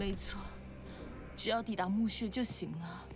没错只要抵达墓穴就行了。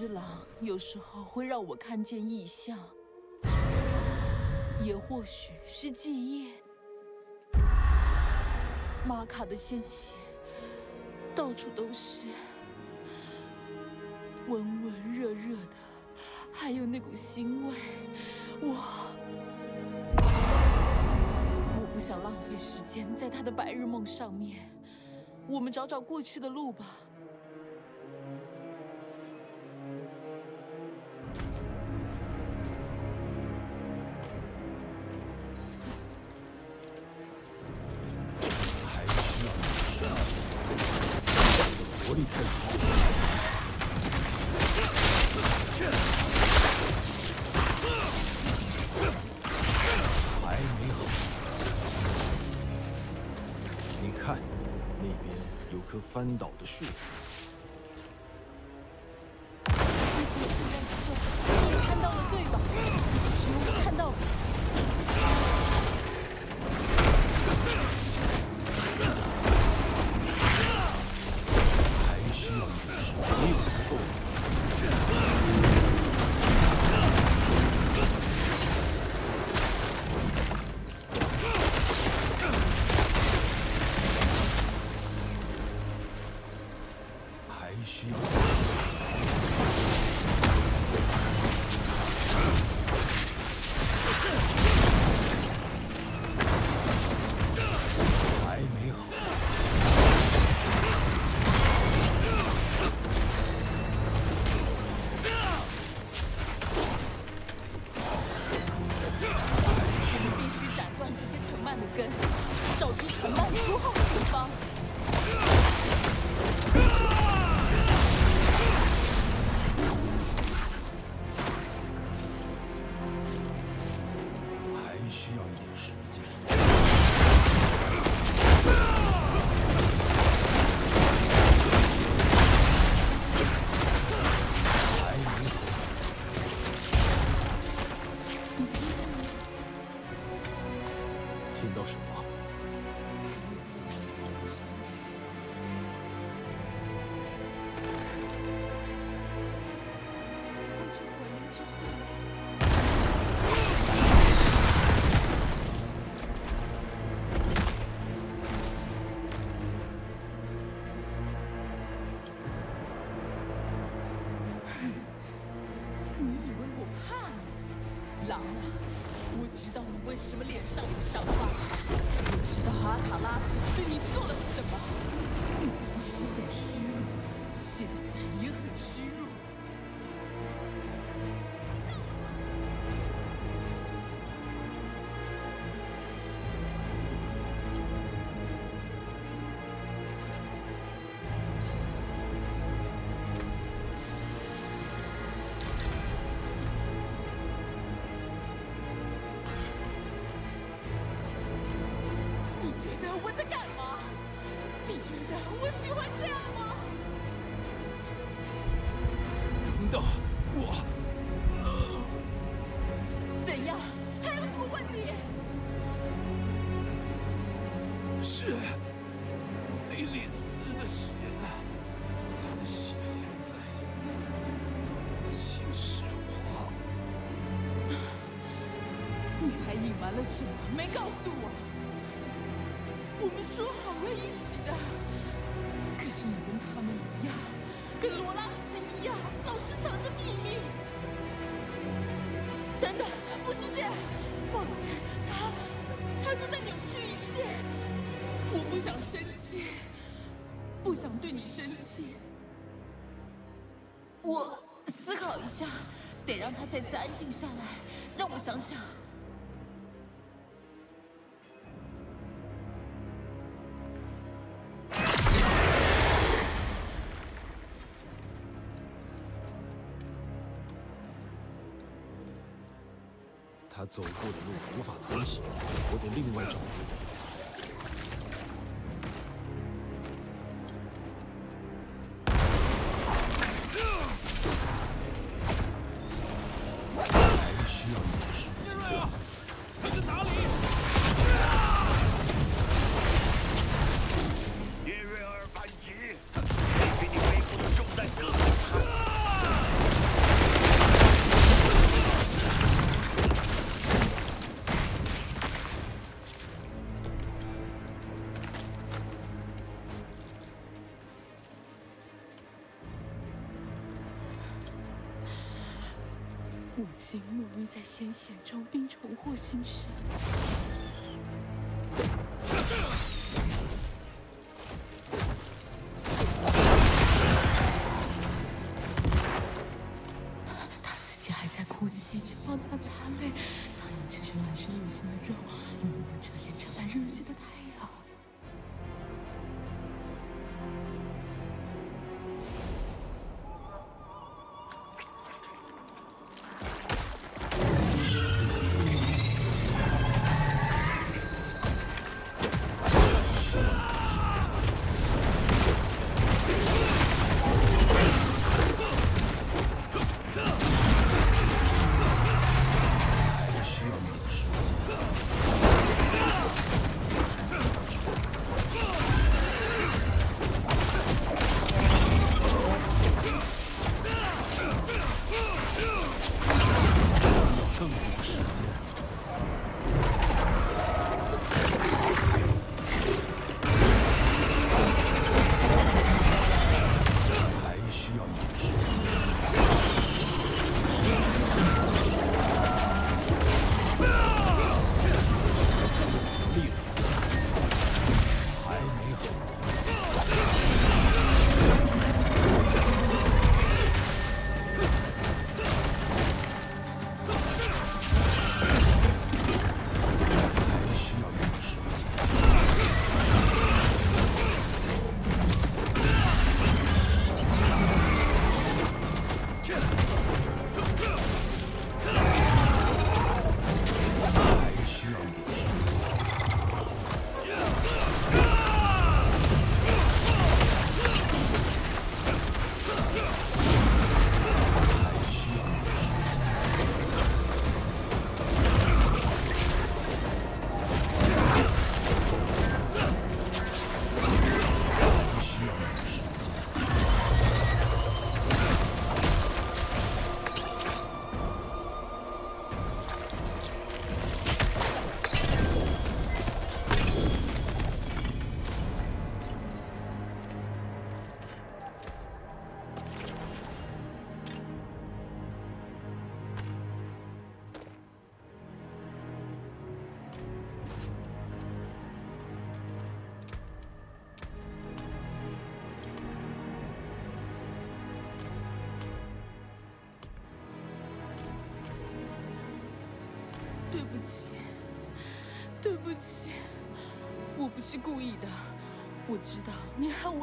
只狼有时候会让我看见异象，也或许是记忆。玛卡的鲜血到处都是。温温热热的，还有那股腥味。我我不想浪费时间在他的白日梦上面，我们找找过去的路吧。为什么脸上有伤疤，我知道阿卡拉图对你做了什么。你当时很虚弱，现在也很虚弱。让他再次安静下来，让我想想。他走过的路无法同行，我得另外找路。在鲜血中，并重获新生。他自己还在哭泣，就帮他擦泪。苍蝇吃着满是恶心的肉，默默遮掩着半热血的太阳。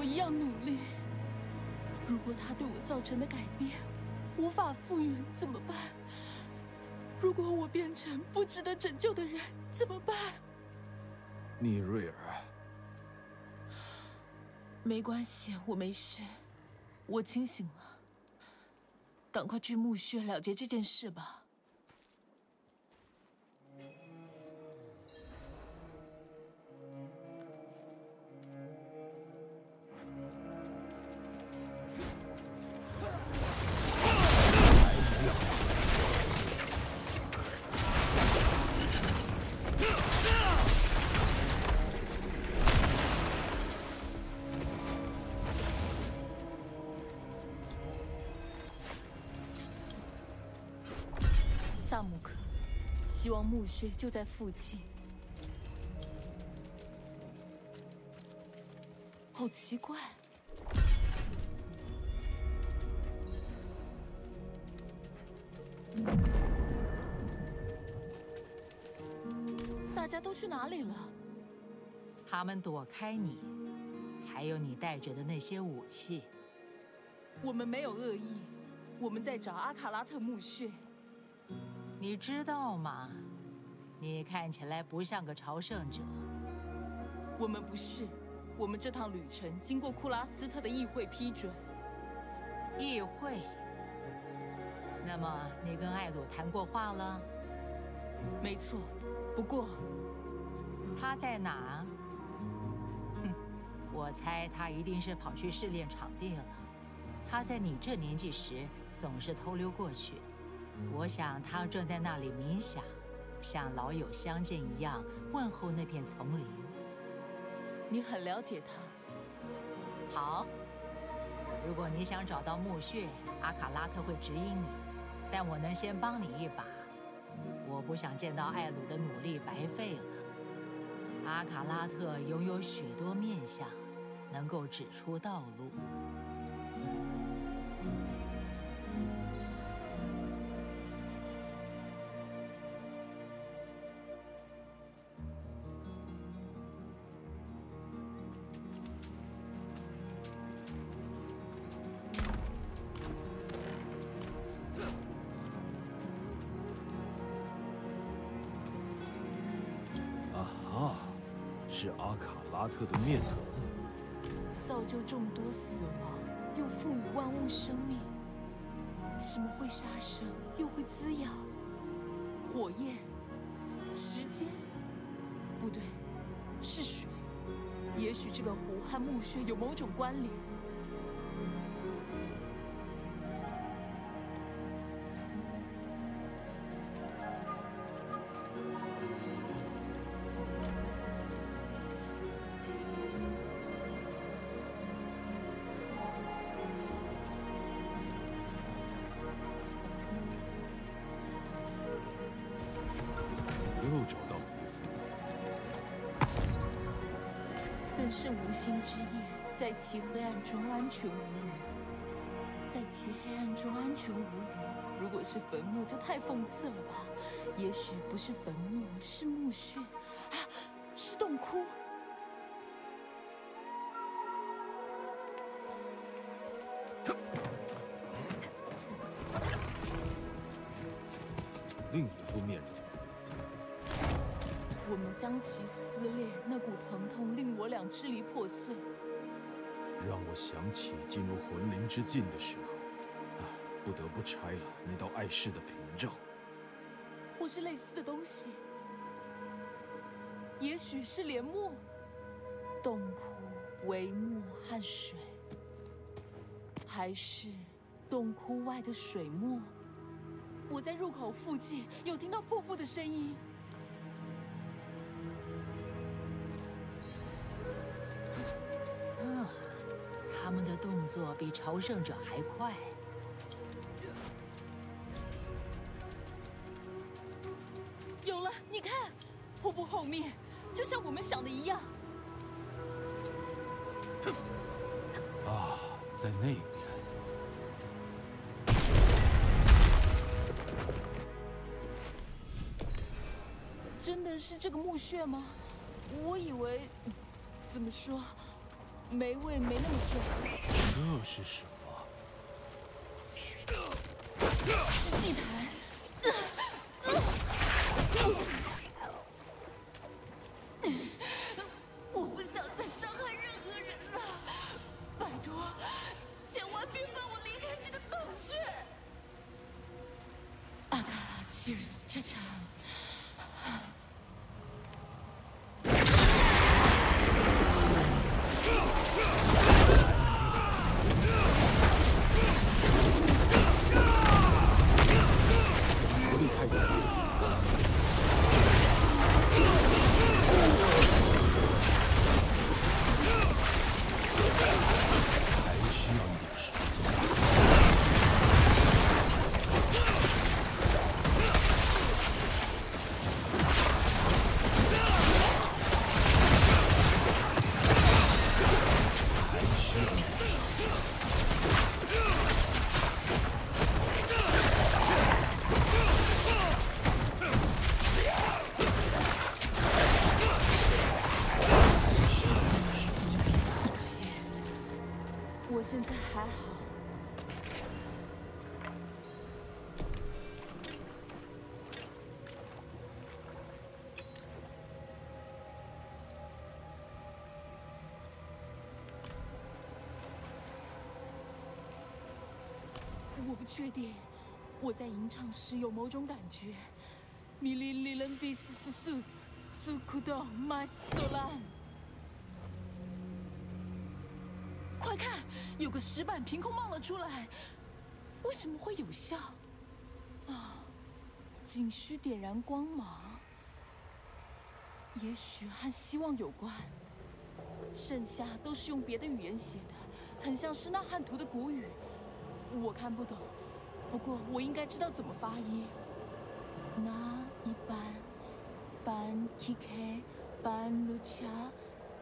一样努力。如果他对我造成的改变无法复原，怎么办？如果我变成不值得拯救的人，怎么办？聂瑞尔，没关系，我没事，我清醒了。赶快去墓穴了结这件事吧。穴就在附近。好奇怪，大家都去哪里了？他们躲开你，还有你带着的那些武器。我们没有恶意，我们在找阿卡拉特墓穴。你知道吗？你看起来不像个朝圣者。我们不是，我们这趟旅程经过库拉斯特的议会批准。议会？那么你跟艾鲁谈过话了？没错，不过他在哪？哼，我猜他一定是跑去试炼场地了。他在你这年纪时总是偷溜过去。我想他正在那里冥想，像老友相见一样问候那片丛林。你很了解他。好，如果你想找到墓穴，阿卡拉特会指引你，但我能先帮你一把。我不想见到艾鲁的努力白费了。阿卡拉特拥有许多面相，能够指出道路。怎么会杀生，又会滋养？火焰、时间，不对，是水。也许这个湖和墓穴有某种关联。更胜无心之夜，在其黑暗中安全无虞。在其黑暗中安全无虞，如果是坟墓，就太讽刺了吧？也许不是坟墓，是墓穴，啊，是洞窟。另一副面容。我们将其撕裂，那股疼痛支离破碎。让我想起进入魂灵之境的时候，啊，不得不拆了那道碍事的屏障。或是类似的东西，也许是帘幕、洞窟、帷幕和水，还是洞窟外的水墨。我在入口附近有听到瀑布的声音。啊，他们的动作比朝圣者还快。有了，你看，瀑布后面就像我们想的一样。啊，在那边。真的是这个墓穴吗？我以为，怎么说，霉味没那么重。这是什么？是祭坛。确定，我在吟唱时有某种感觉。米哩哩人比斯苏苏苏库多麦索兰。快看，有个石板凭空冒了出来，为什么会有效？啊，仅需点燃光芒，也许和希望有关。剩下都是用别的语言写的，很像是那汉图的古语，我看不懂。不过我应该知道怎么发音。那一班班 K K 班路恰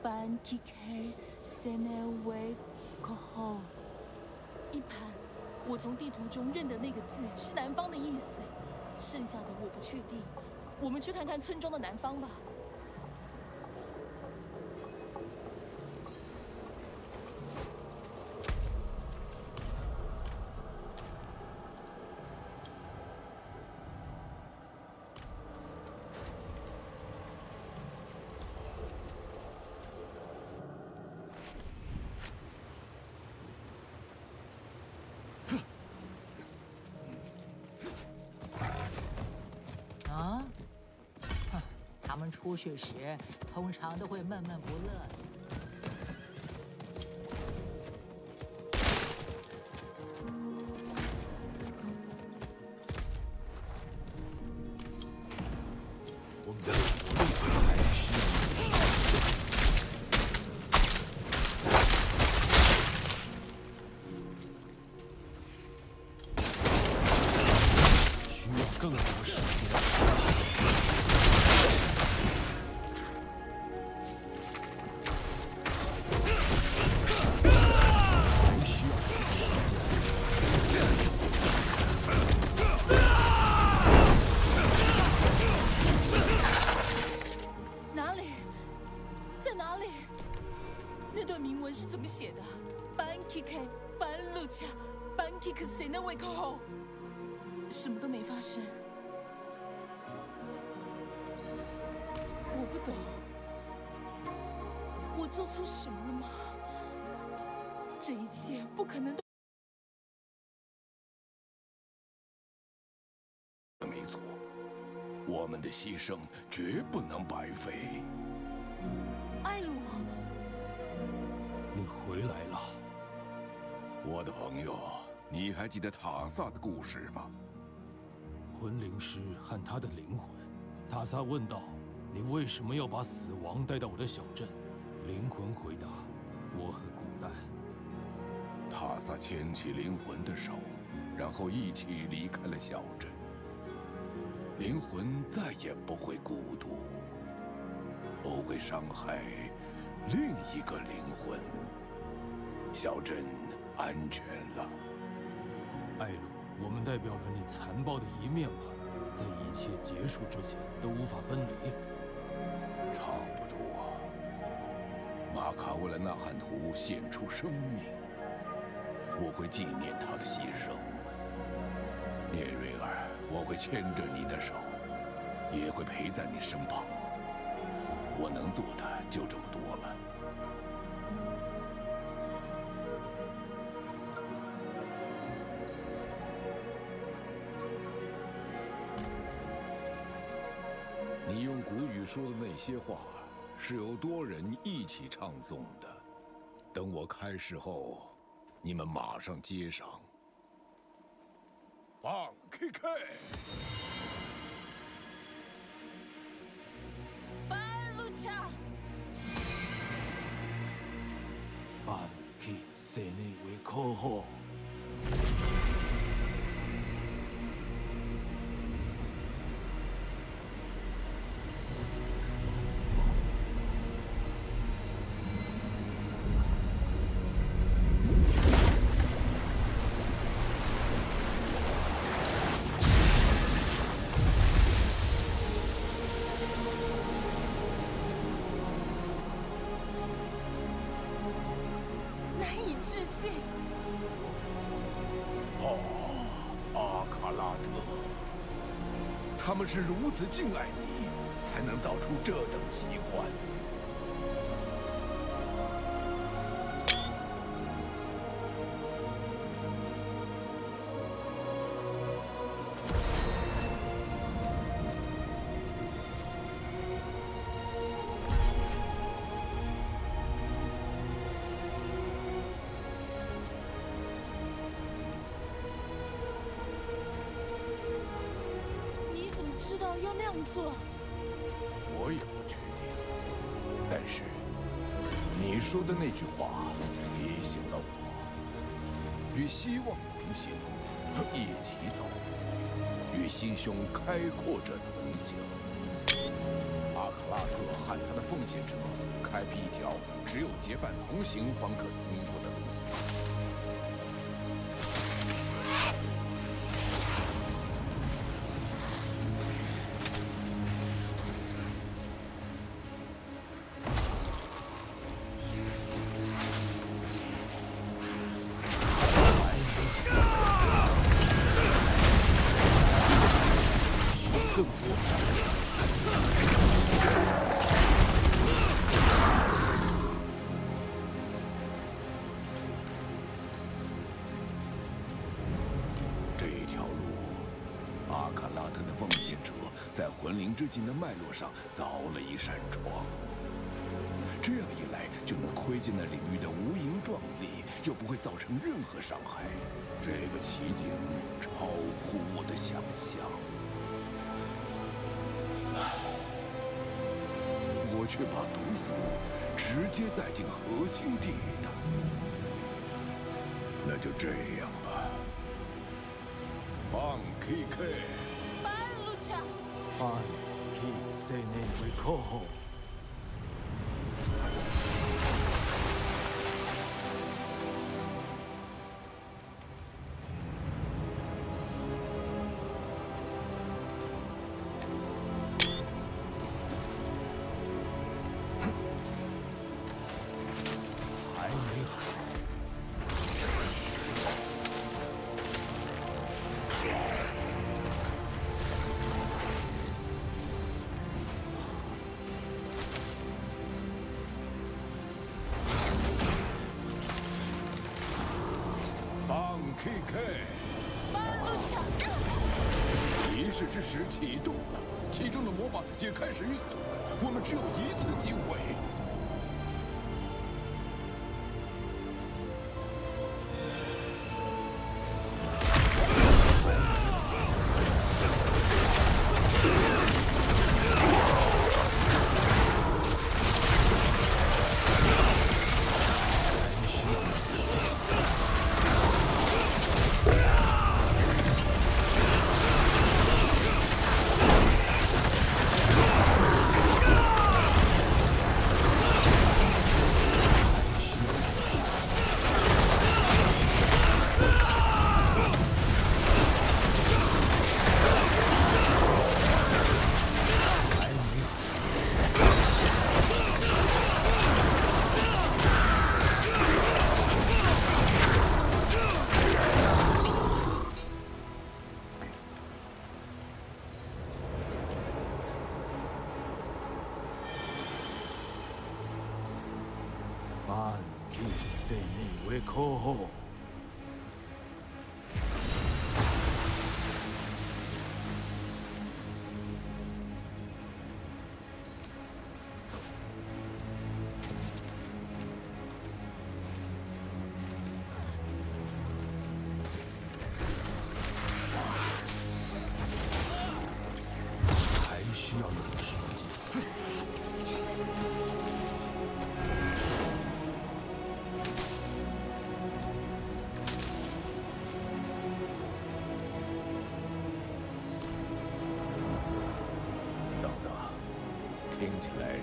班 K K 塞内维口后一盘，我从地图中认得那个字是南方的意思，剩下的我不确定。我们去看看村庄的南方吧。出去时通常都会闷闷不乐。不懂，我做错什么了吗？这一切不可能都。没错，我们的牺牲绝不能白费。艾鲁，你回来了，我的朋友，你还记得塔萨的故事吗？魂灵师和他的灵魂。塔萨问道：“你为什么要把死亡带到我的小镇？”灵魂回答：“我很孤单。塔萨牵起灵魂的手，然后一起离开了小镇。灵魂再也不会孤独，不会伤害另一个灵魂。小镇安全了。艾鲁，我们代表了你残暴的一面吗？在一切结束之前都无法分离。差不多。玛卡为了纳罕图献出生命，我会纪念他的牺牲。聂瑞尔，我会牵着你的手，也会陪在你身旁。我能做的就这么多说的那些话，是由多人一起唱诵的。等我开始后，你们马上接上。棒路恰，半气舍内为可好？是如此敬爱你，才能造出这等奇观。知道要那样做？我也不确定，但是你说的那句话提醒了我：与希望同行，一起走；与心胸开阔者同行。阿克拉特和他的奉献者开辟一条只有结伴同行方可通过的一扇窗，这样一来就能窥见那领域的无垠壮丽，又不会造成任何伤害。这个奇景超乎我的想象，唉我却把毒素直接带进核心地狱的。那就这样吧。棒气舍内为可好？还 PK，仪式之时启动，其中的魔法也开始运作，我们只有一次机会。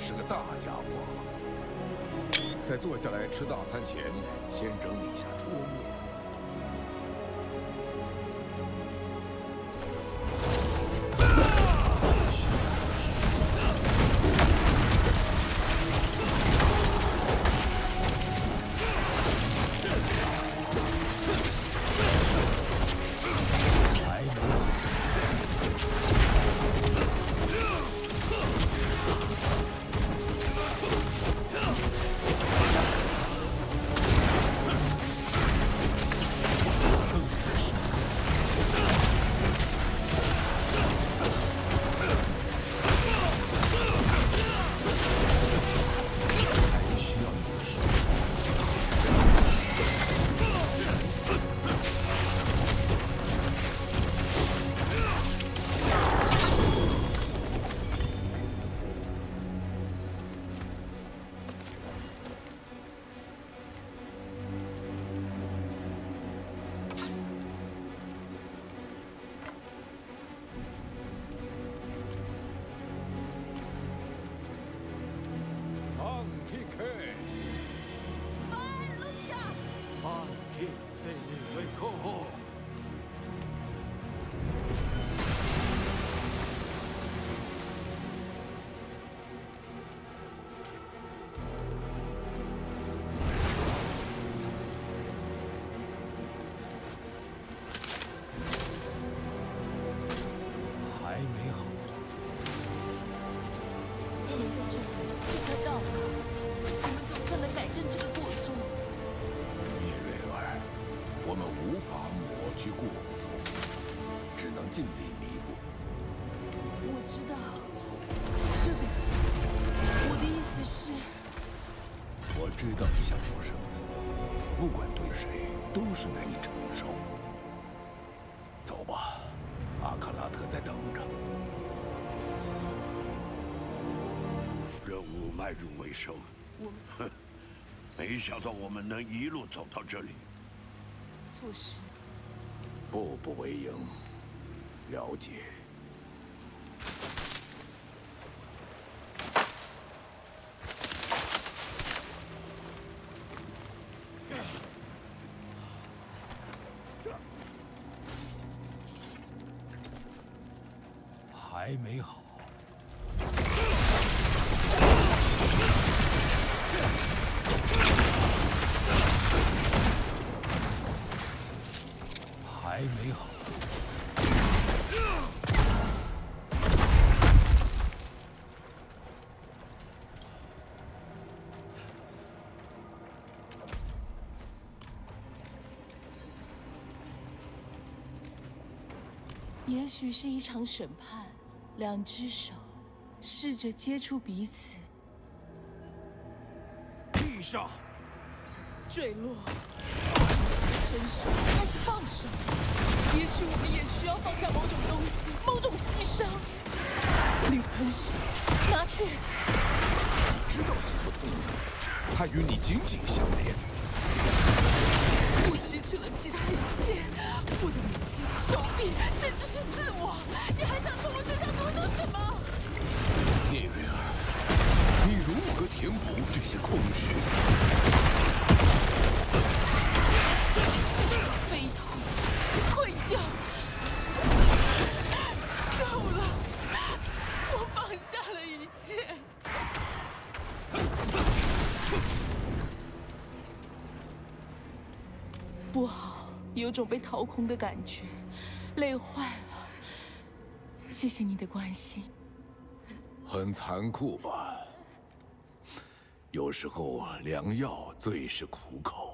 是个大家伙。在坐下来吃大餐前，先整理一下桌我们 没想到我们能一路走到这里。错失。步步为营，了解。还没好。也许是一场审判，两只手试着接触彼此，地上，坠落，伸手还是放手？也许我们也需要放下某种东西，某种牺牲。灵魂石，拿去。知道心不痛的，它与你紧紧相连。我失去了其他一切，我的手臂，甚至是自我。你还想从我身上夺走什么？聂瑞尔，你如何填补这些空虚？种被掏空的感觉，累坏了。谢谢你的关心。很残酷吧？有时候良药最是苦口。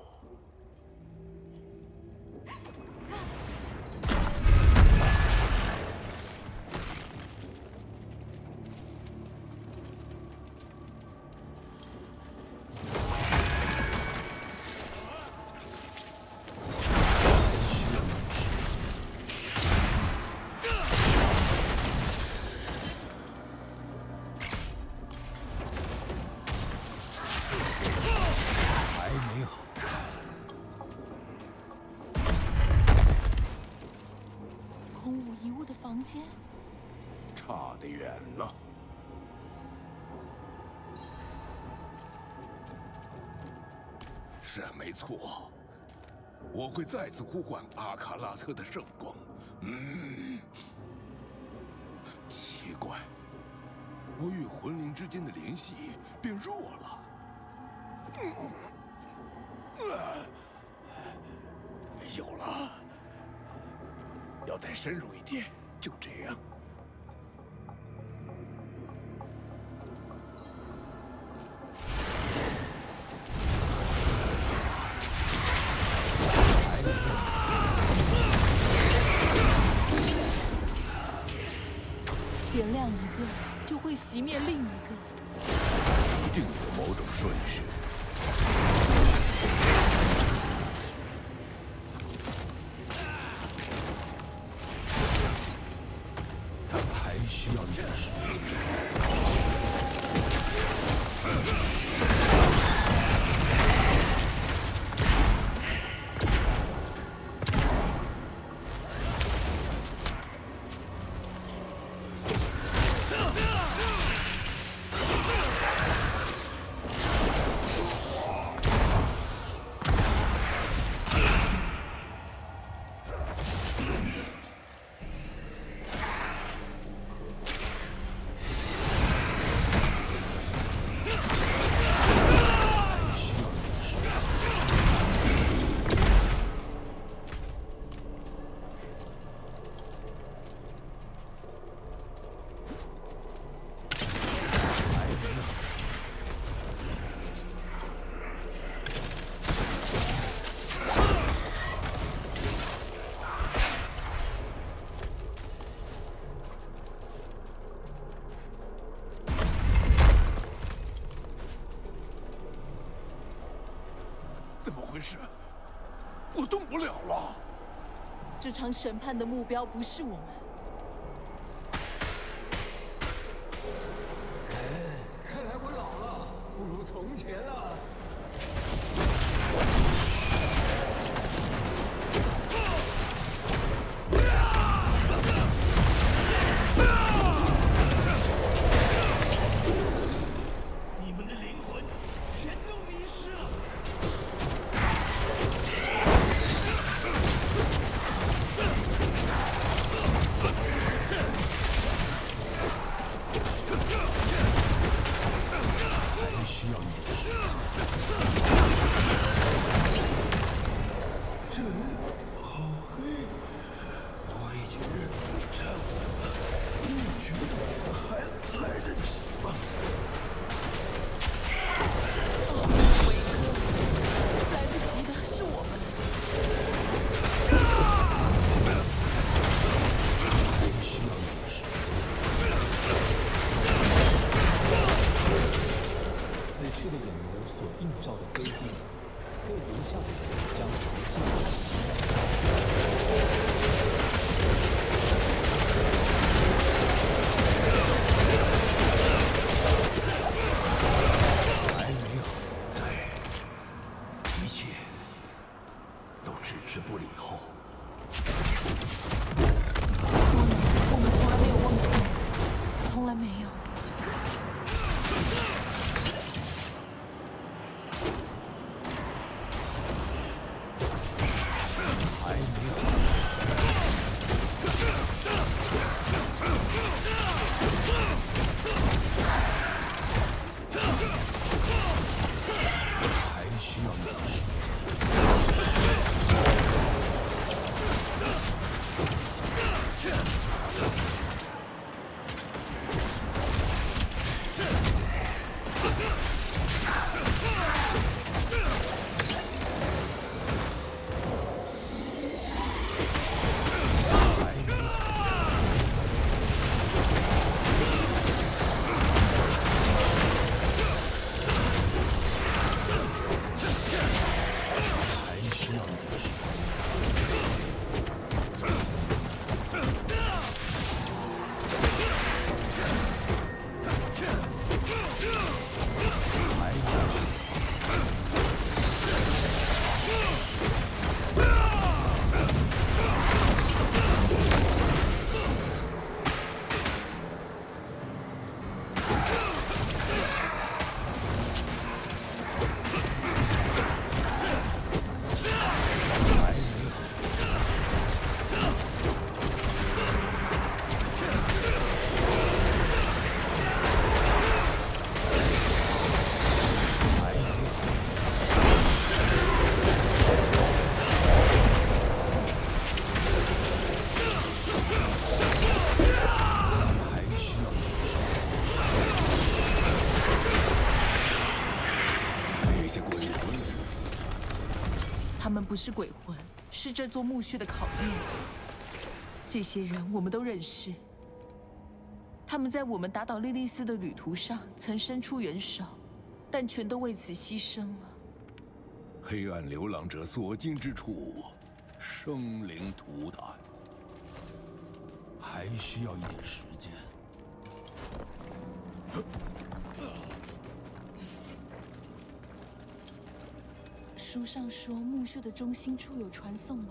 是没错，我会再次呼唤阿卡拉特的圣光。嗯，奇怪，我与魂灵之间的联系变弱了。嗯，呃，有了，要再深入一点，就这样。不了了。这场审判的目标不是我们。是鬼魂，是这座墓穴的考验。这些人我们都认识，他们在我们打倒莉莉丝的旅途上曾伸出援手，但全都为此牺牲了。黑暗流浪者所经之处，生灵涂炭，还需要一点时间。书上说墓穴的中心处有传送门，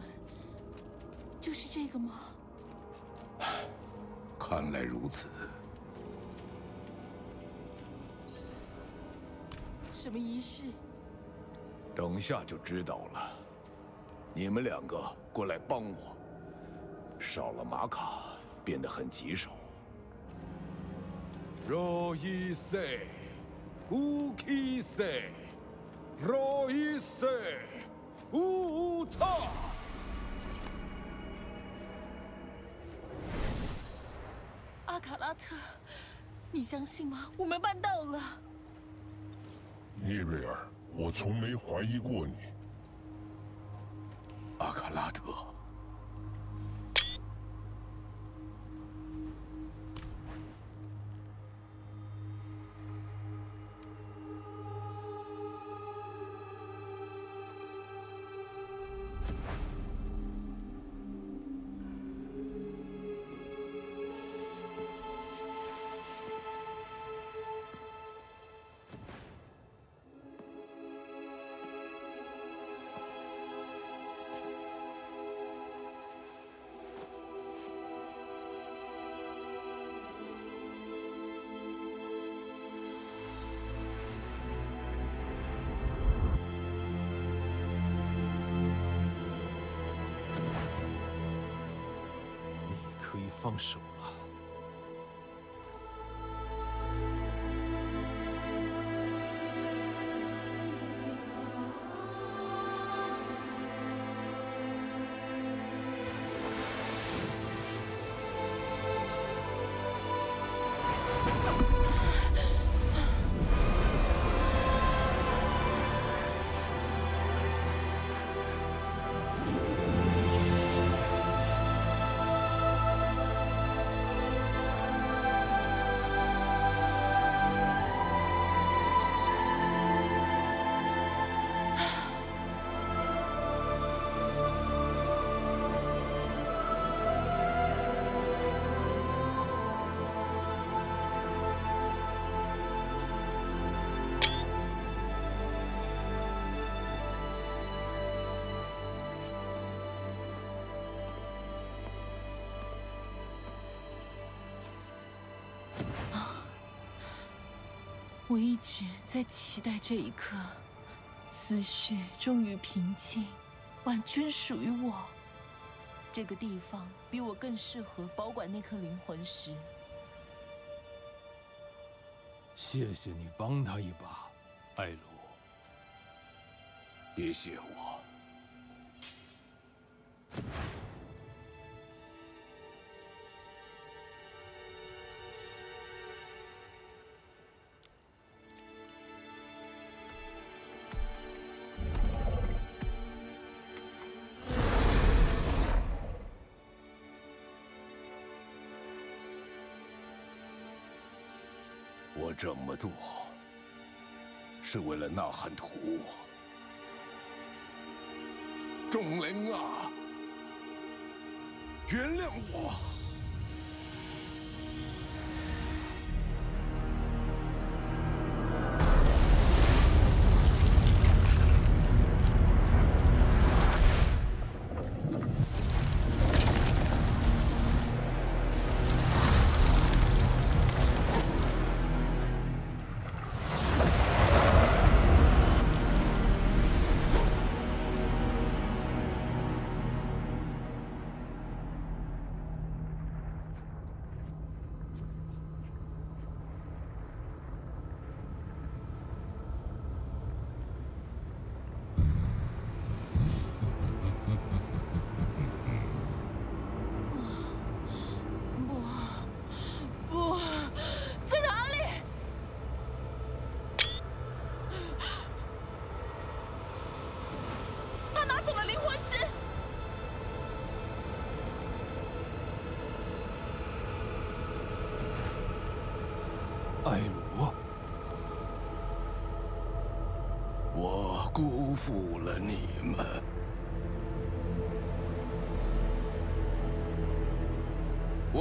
就是这个吗？看来如此。什么仪式？等下就知道了。你们两个过来帮我。少了玛卡，变得很棘手。若伊塞，乌基塞，若伊塞，乌塔。阿卡拉特，你相信吗？我们办到了。聂瑞尔，我从没怀疑过你。阿卡拉特，放手。我一直在期待这一刻，思绪终于平静，完全属于我。这个地方比我更适合保管那颗灵魂石。谢谢你帮他一把，艾鲁。别谢我。这么做是为了呐喊图。众灵啊，原谅我！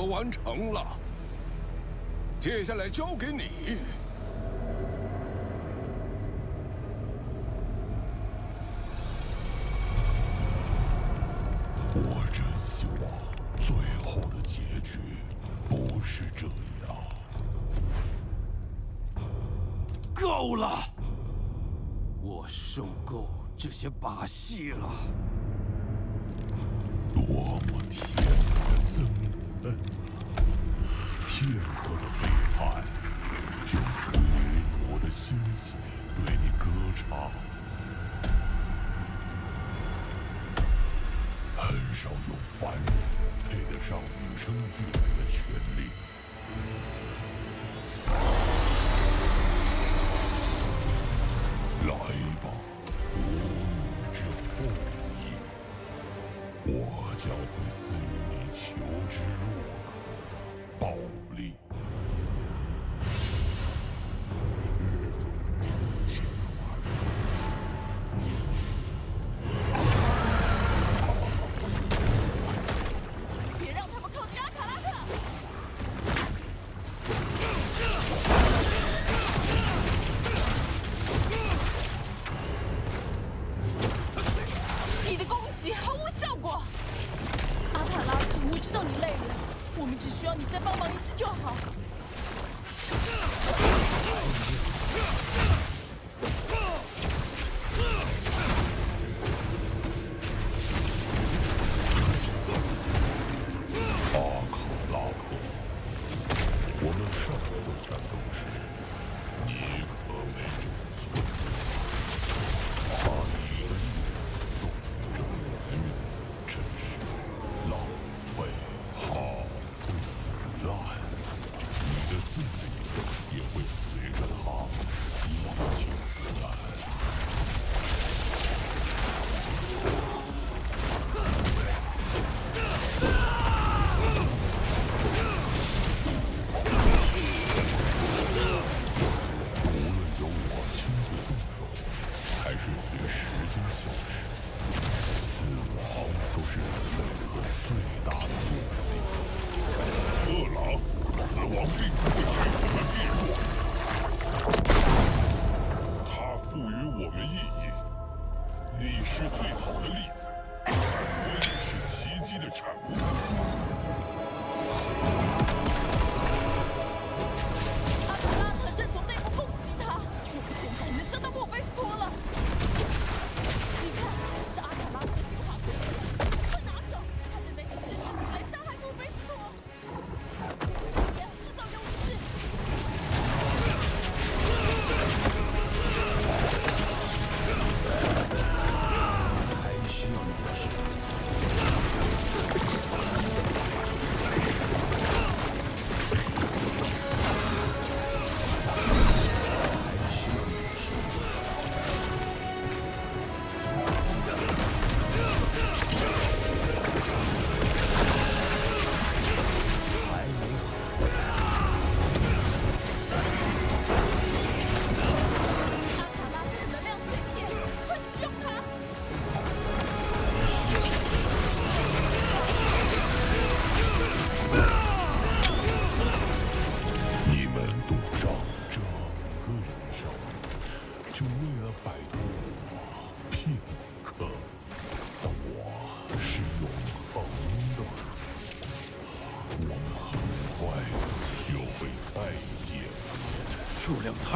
完成了，接下来交给你。我真希望最后的结局不是这样。够了！我受够这些把戏了。多么体。片刻的背叛，就足以我的心思对你歌唱。很少有凡人配得上与生俱来的权利。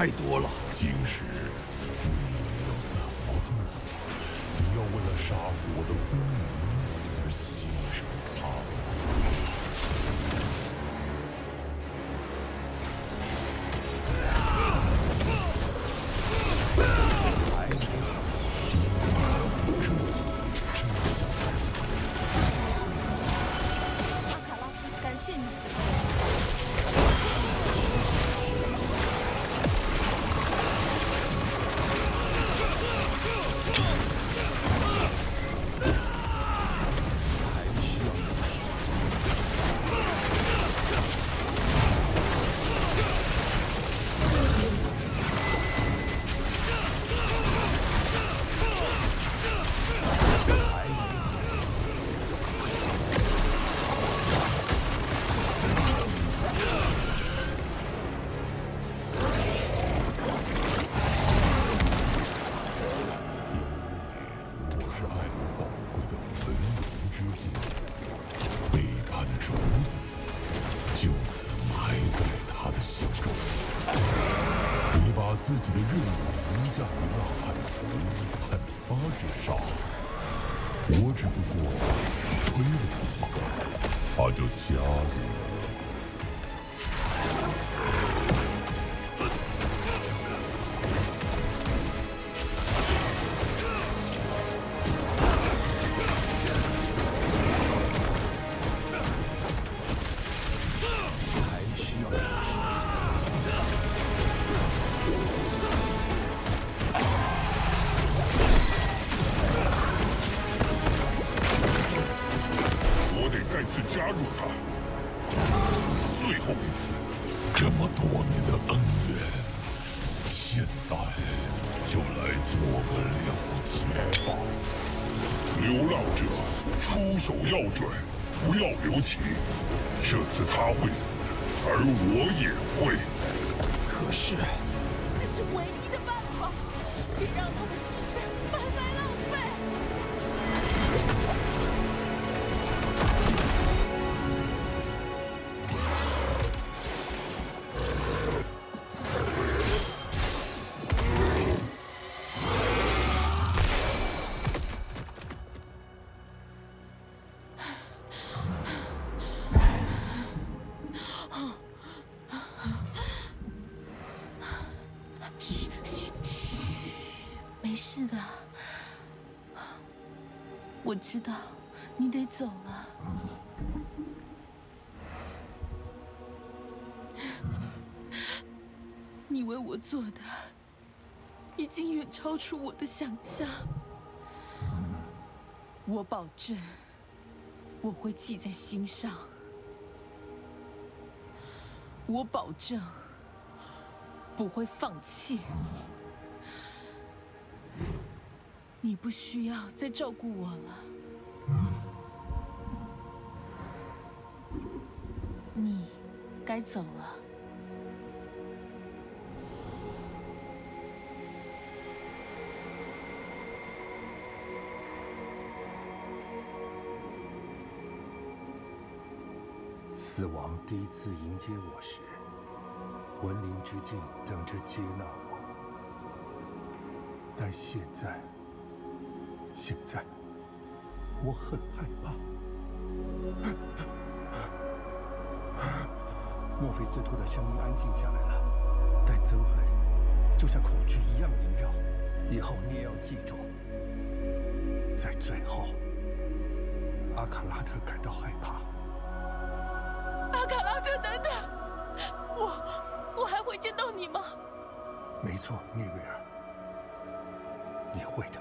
太多了。不准不要留情这次他会死而我也会。可是走了。你为我做的，已经远超出我的想象。我保证，我会记在心上。我保证，不会放弃。你不需要再照顾我了，你该走了。死亡第一次迎接我时，魂灵之境等着接纳我，但现在。现在，我很害怕。墨菲斯托的声音安静下来了，但憎恨就像恐惧一样萦绕。以后你也要记住，在最后，阿卡拉特感到害怕。阿卡拉特，等等，我我还会见到你吗？没错，聂瑞尔，你会的。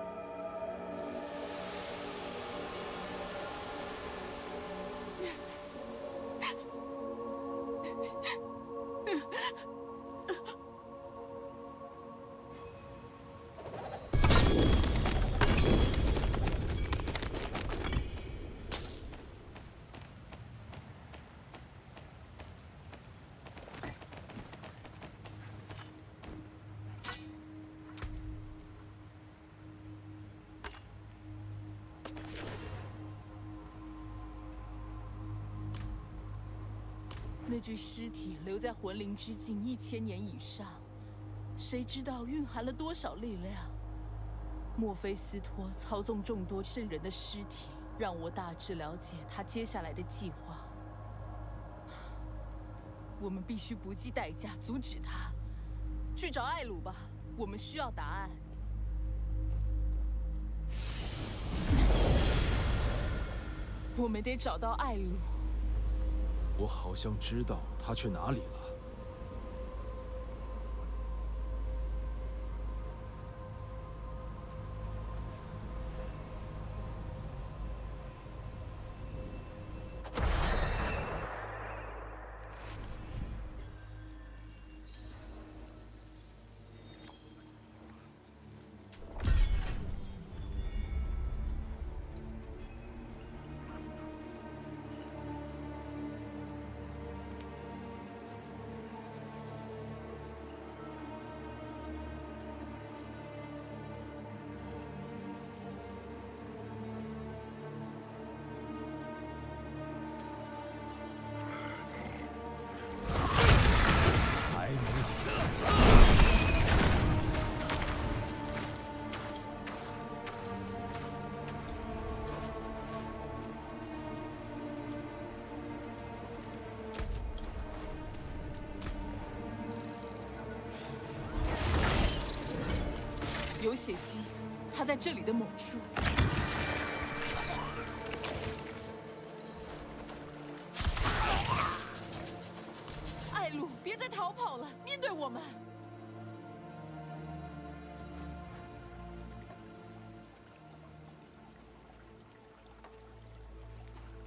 这具尸体留在魂灵之境一千年以上，谁知道蕴含了多少力量？墨菲斯托操纵众多圣人的尸体，让我大致了解他接下来的计划。我们必须不计代价阻止他。去找艾鲁吧，我们需要答案。我们得找到艾鲁。我好像知道他去哪里了。这里的某处。艾露，别再逃跑了，面对我们！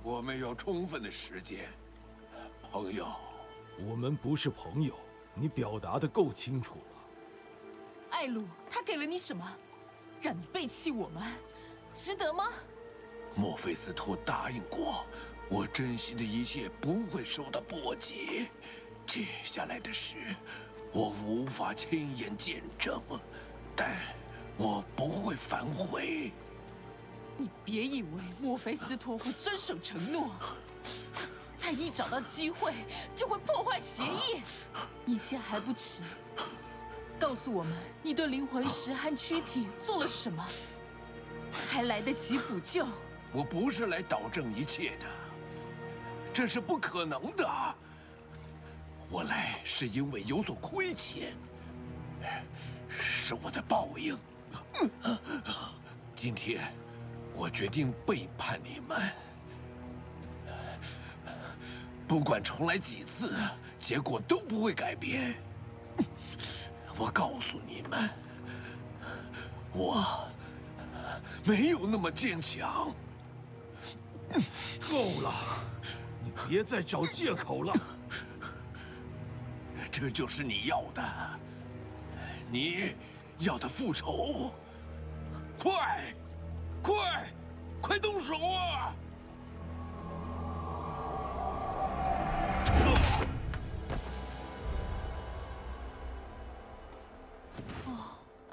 我们有充分的时间，朋友。我们不是朋友，你表达的够清楚了。艾露，他给了你什么，让你背弃我们，值得吗？墨菲斯托答应过，我珍惜的一切不会受到波及。接下来的事，我无法亲眼见证，但我不会反悔。你别以为墨菲斯托会遵守承诺，他一找到机会就会破坏协议。一切还不迟，告诉我们你对灵魂石和躯体做了什么，还来得及补救。我不是来导正一切的，这是不可能的。我来是因为有所亏欠，是我的报应。今天。我决定背叛你们，不管重来几次，结果都不会改变。我告诉你们，我没有那么坚强。够了，你别再找借口了。这就是你要的，你要的复仇，快！快，快动手啊！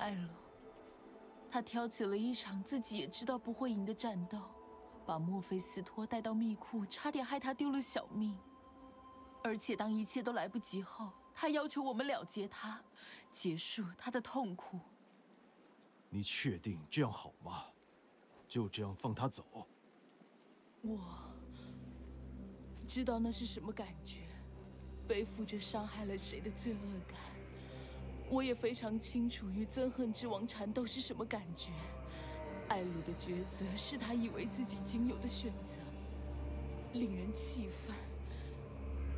哦，艾露，他挑起了一场自己也知道不会赢的战斗，把墨菲斯托带到密库，差点害他丢了小命。而且当一切都来不及后，他要求我们了结他，结束他的痛苦。你确定这样好吗？就这样放他走？我知道那是什么感觉，背负着伤害了谁的罪恶感。我也非常清楚与憎恨之王缠斗是什么感觉。艾鲁的抉择是他以为自己仅有的选择，令人气愤，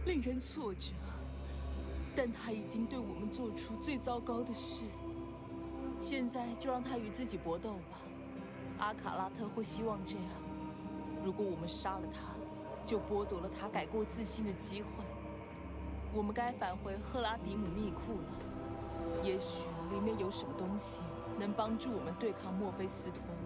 令人挫折。但他已经对我们做出最糟糕的事，现在就让他与自己搏斗吧。阿卡拉特会希望这样。如果我们杀了他，就剥夺了他改过自新的机会。我们该返回赫拉迪姆密库了。也许里面有什么东西能帮助我们对抗墨菲斯托。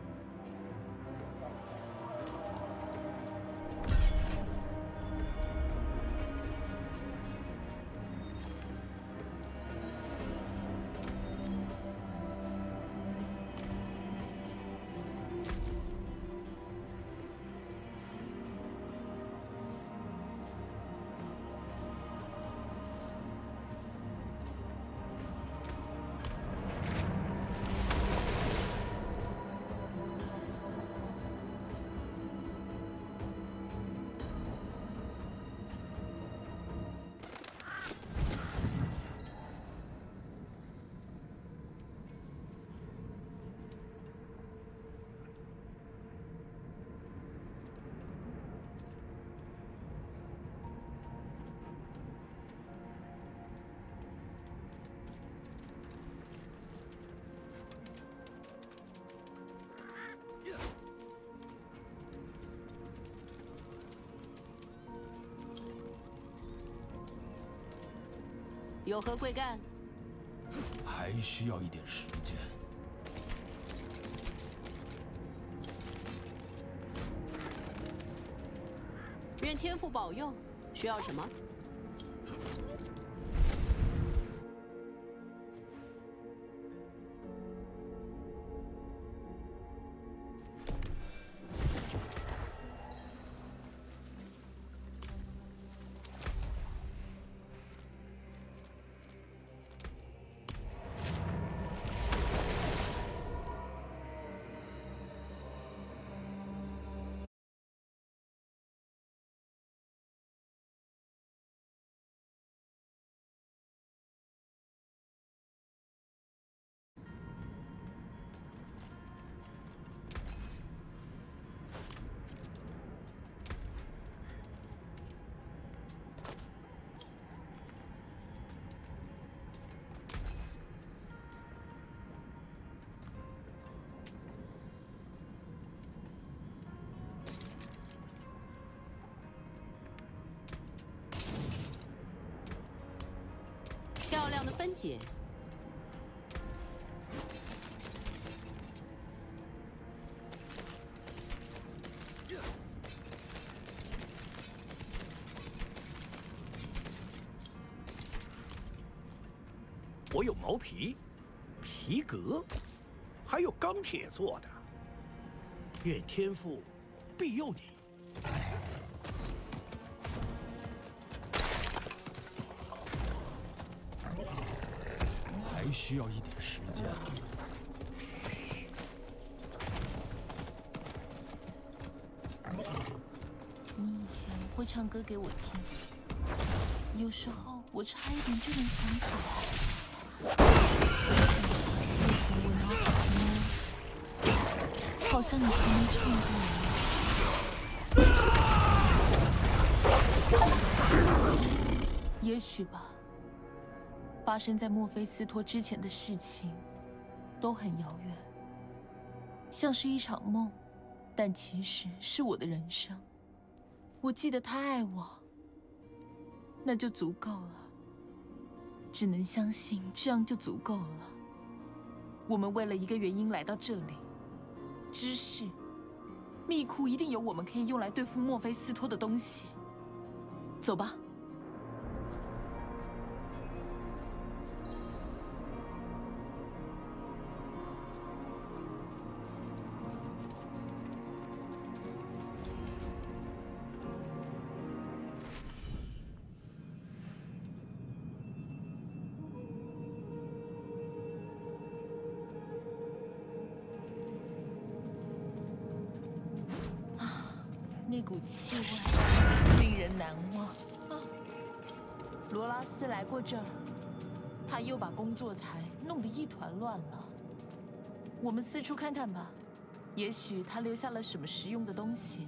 有何贵干？还需要一点时间。愿天父保佑。需要什么？分解。我有毛皮、皮革，还有钢铁做的。愿天父庇佑你。需要一点时间。你以前会唱歌给我听，有时候我差一点就能想起来。好像你从没唱过。也许吧。发生在墨菲斯托之前的事情，都很遥远，像是一场梦，但其实是我的人生。我记得他爱我，那就足够了。只能相信这样就足够了。我们为了一个原因来到这里，知识，密库一定有我们可以用来对付墨菲斯托的东西。走吧。工作台弄得一团乱了。我们四处看看吧，也许他留下了什么实用的东西。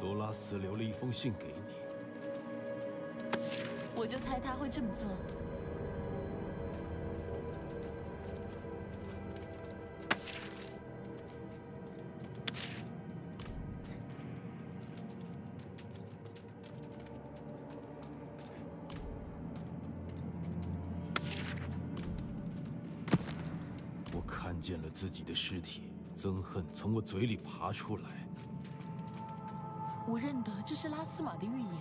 罗拉斯留了一封信给你，我就猜他会这么做。恨从我嘴里爬出来。我认得这是拉斯玛的预言。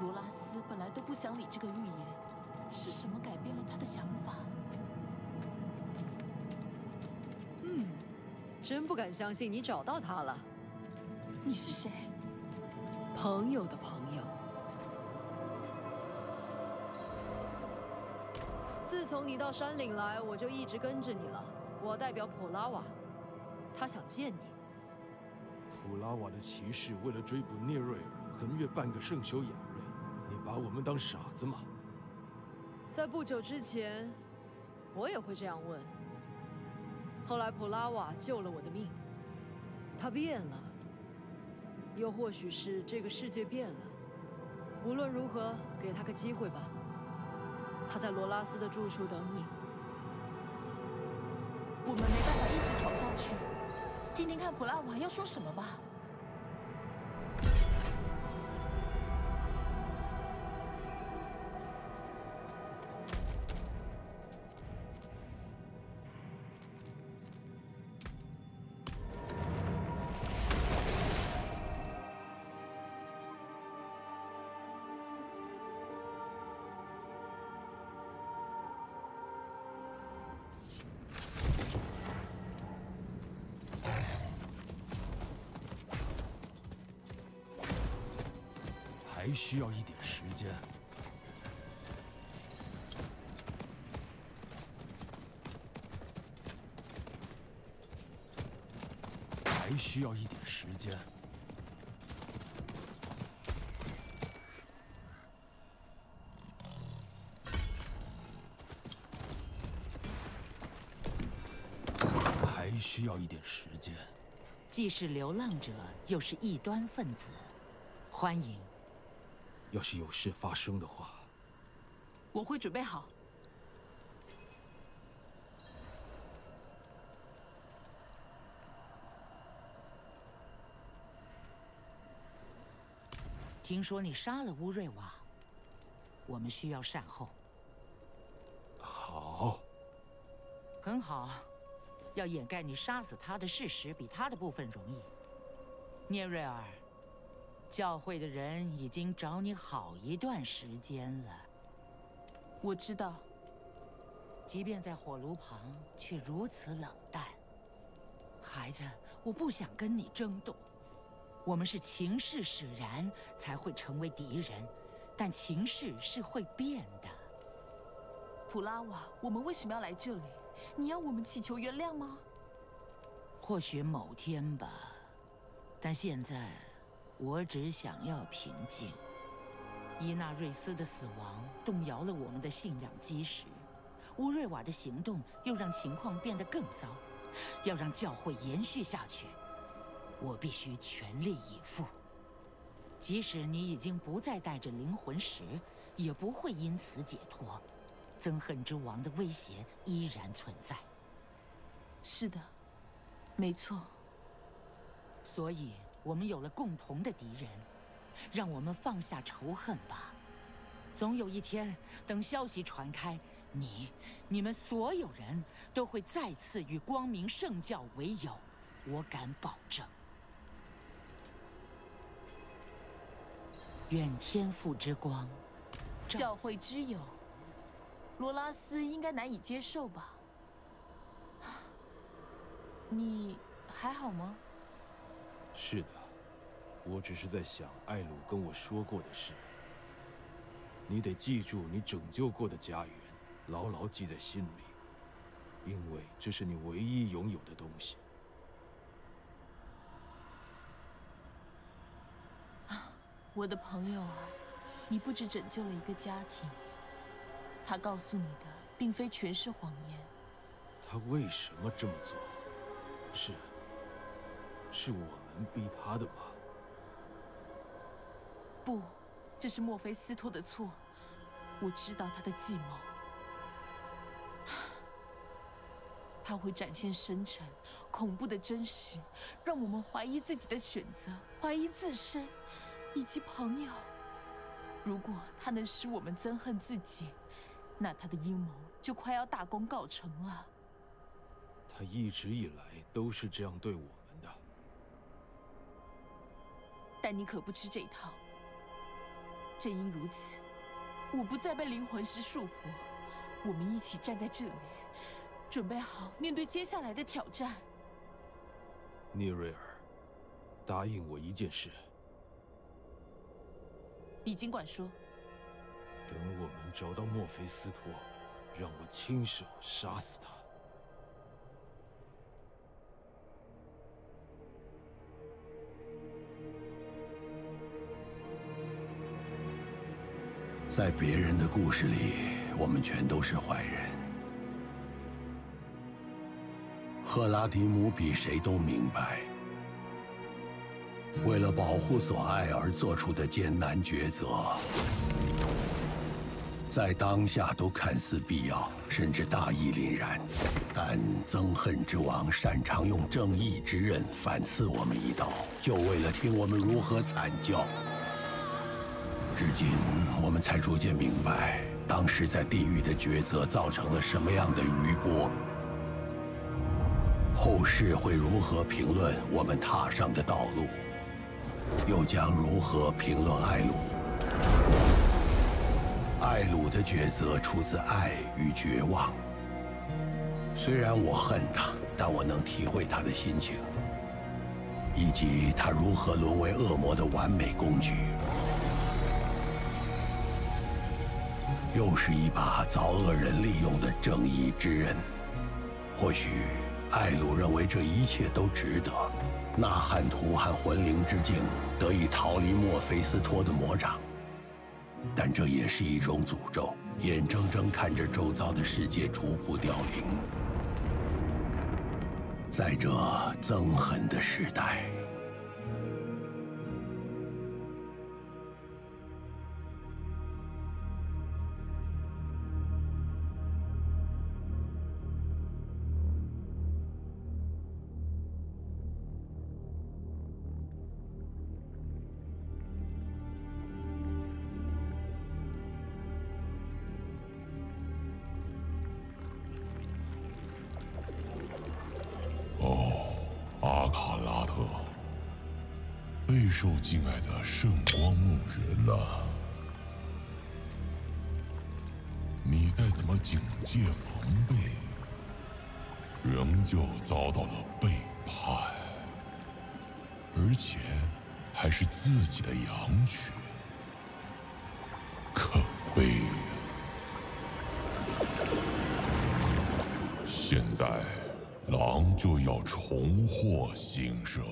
罗拉斯本来都不想理这个预言，是什么改变了他的想法？嗯，真不敢相信你找到他了。你是谁？朋友的朋友。自从你到山岭来，我就一直跟着你了。我代表普拉瓦，他想见你。普拉瓦的骑士为了追捕聂瑞尔，横越半个圣修雅瑞，你把我们当傻子吗？在不久之前，我也会这样问。后来普拉瓦救了我的命，他变了，又或许是这个世界变了。无论如何，给他个机会吧。他在罗拉斯的住处等你。我们没办法一直逃下去，听听看普拉瓦要说什么吧。还需要一点时间，还需要一点时间，还需要一点时间。既是流浪者，又是异端分子，欢迎。要是有事发生的话，我会准备好。听说你杀了乌瑞瓦，我们需要善后。好，很好。要掩盖你杀死他的事实，比他的部分容易。聂瑞尔，教会的人已经找你好一段时间了。我知道。即便在火炉旁，却如此冷淡。孩子，我不想跟你争斗。我们是情势使然才会成为敌人，但情势是会变的。普拉瓦，我们为什么要来这里？你要我们祈求原谅吗？或许某天吧，但现在我只想要平静。伊纳瑞斯的死亡动摇了我们的信仰基石，乌瑞瓦的行动又让情况变得更糟。要让教会延续下去，我必须全力以赴。即使你已经不再带着灵魂石，也不会因此解脱。憎恨之王的威胁依然存在。是的，没错。所以，我们有了共同的敌人，让我们放下仇恨吧。总有一天，等消息传开，你、你们所有人都会再次与光明圣教为友，我敢保证。愿天赋之光，教会之友。罗拉斯应该难以接受吧？你还好吗？是的，我只是在想艾鲁跟我说过的事。你得记住你拯救过的家园，牢牢记在心里，因为这是你唯一拥有的东西。啊，我的朋友啊，你不止拯救了一个家庭。他告诉你的并非全是谎言。他为什么这么做？是，是我们逼他的吗？不，这是墨菲斯托的错。我知道他的计谋。他会展现深沉、恐怖的真实，让我们怀疑自己的选择，怀疑自身，以及朋友。如果他能使我们憎恨自己。那他的阴谋就快要大功告成了。他一直以来都是这样对我但你可不吃这一套。正因如此，我不再被灵魂石束缚。我们一起站在这里，准备好面对接下来的挑战。聂瑞尔，答应我一件事。你尽管说。等我们找到墨菲斯托，让我亲手杀死他。在别人的故事里，我们全都是坏人。赫拉迪姆比谁都明白，为了保护所爱而做出的艰难抉择。在当下都看似必要，甚至大义凛然，但憎恨之王擅长用正义之刃反刺我们一刀，就为了听我们如何惨叫。至今，我们才逐渐明白，当时在地狱的抉择造成了什么样的余波，后世会如何评论我们踏上的道路，又将如何评论艾鲁？艾鲁的抉择出自爱与绝望。虽然我恨他，但我能体会他的心情，以及他如何沦为恶魔的完美工具。又是一把遭恶人利用的正义之刃。或许艾鲁认为这一切都值得。纳罕图和魂灵之境得以逃离墨菲斯托的魔掌。但这也是一种诅咒，眼睁睁看着周遭的世界逐步凋零，在这憎恨的时代。备受敬爱的圣光牧人呐，你再怎么警戒防备，仍旧遭到了背叛，而且还是自己的羊群，可悲！现在。狼就要重获新生。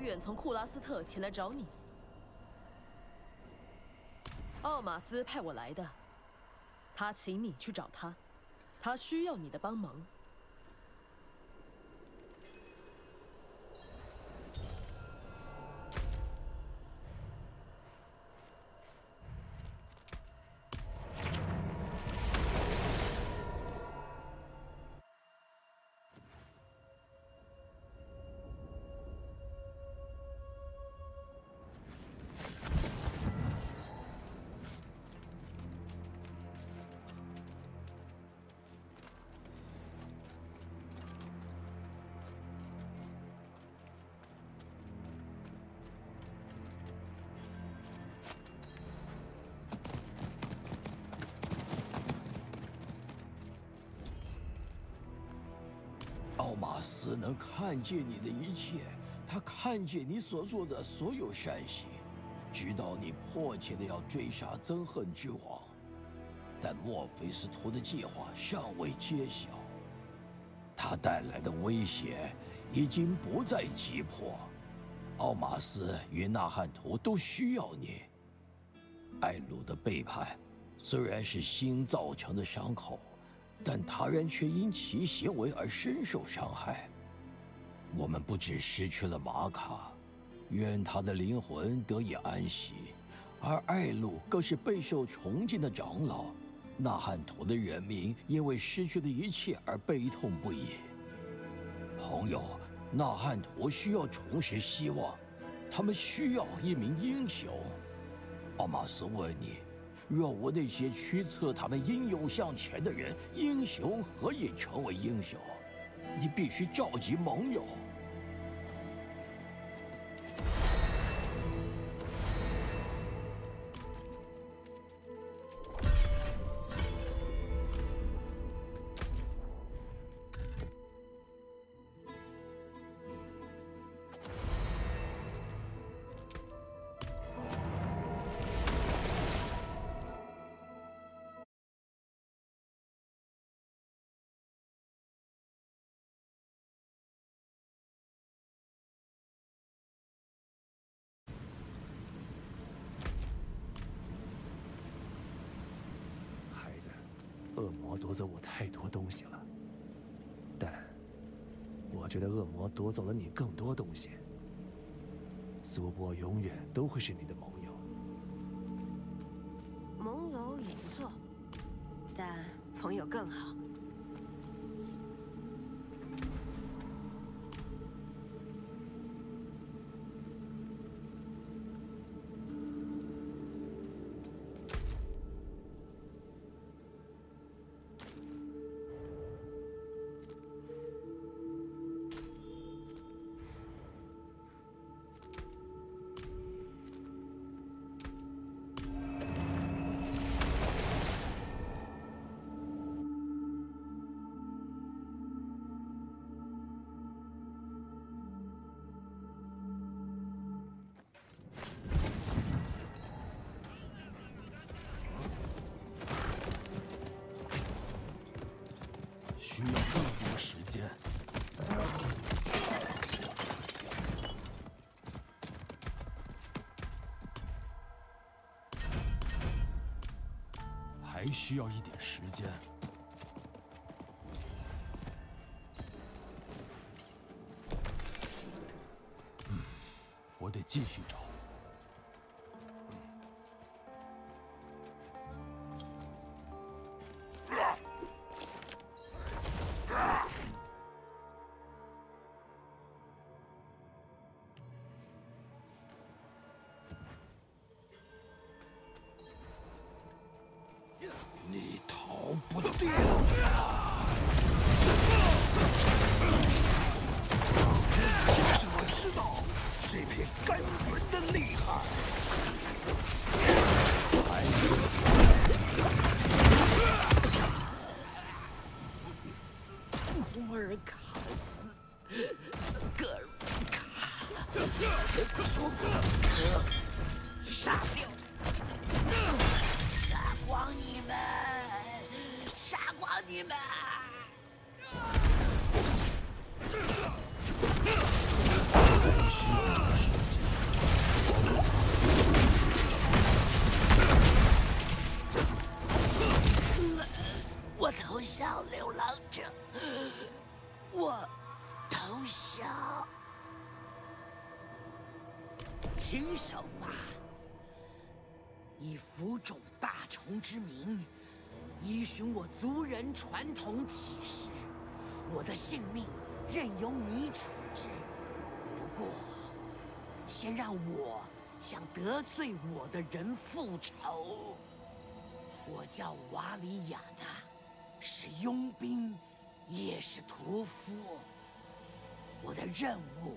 远从库拉斯特前来找你，奥马斯派我来的，他请你去找他，他需要你的帮忙。看见你的一切，他看见你所做的所有善行，知道你迫切的要追杀憎恨之王，但墨菲斯托的计划尚未揭晓。他带来的威胁已经不再急迫。奥马斯与纳汉图都需要你。艾鲁的背叛虽然是新造成的伤口。但他人却因其行为而深受伤害。我们不只失去了玛卡，愿他的灵魂得以安息；而艾露更是备受崇敬的长老。纳汉图的人民因为失去的一切而悲痛不已。朋友，纳汉图需要重拾希望，他们需要一名英雄。奥马斯问你。若无那些驱策他们英勇向前的人，英雄何以成为英雄？你必须召集盟友。东西了，但我觉得恶魔夺走了你更多东西。苏波永远都会是你的盟友。盟友也不错，但朋友更好。还需要一点时间。嗯，我得继续找。大虫之名，依循我族人传统起誓，我的性命任由你处置。不过，先让我向得罪我的人复仇。我叫瓦里亚的，是佣兵，也是屠夫。我的任务。